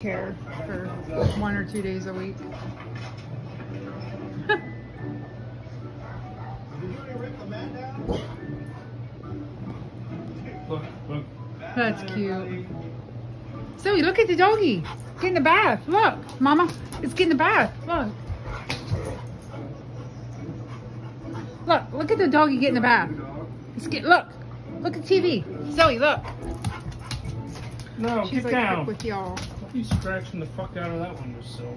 care for one or two days a week. Look, look. That's cute. Zoey, look at the doggy. Get in the bath. Look, Mama. It's getting the bath. Look. Look, look at the doggy get in the bath. It's get look. Look at TV. Zoey, look. No, She's get like down. with y'all. Be scratching the fuck out of that windowsill.